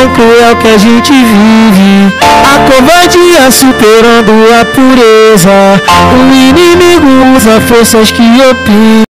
tão cruel que a gente vive. A covardia é superando a pureza. O inimigo usa forças que oprimem.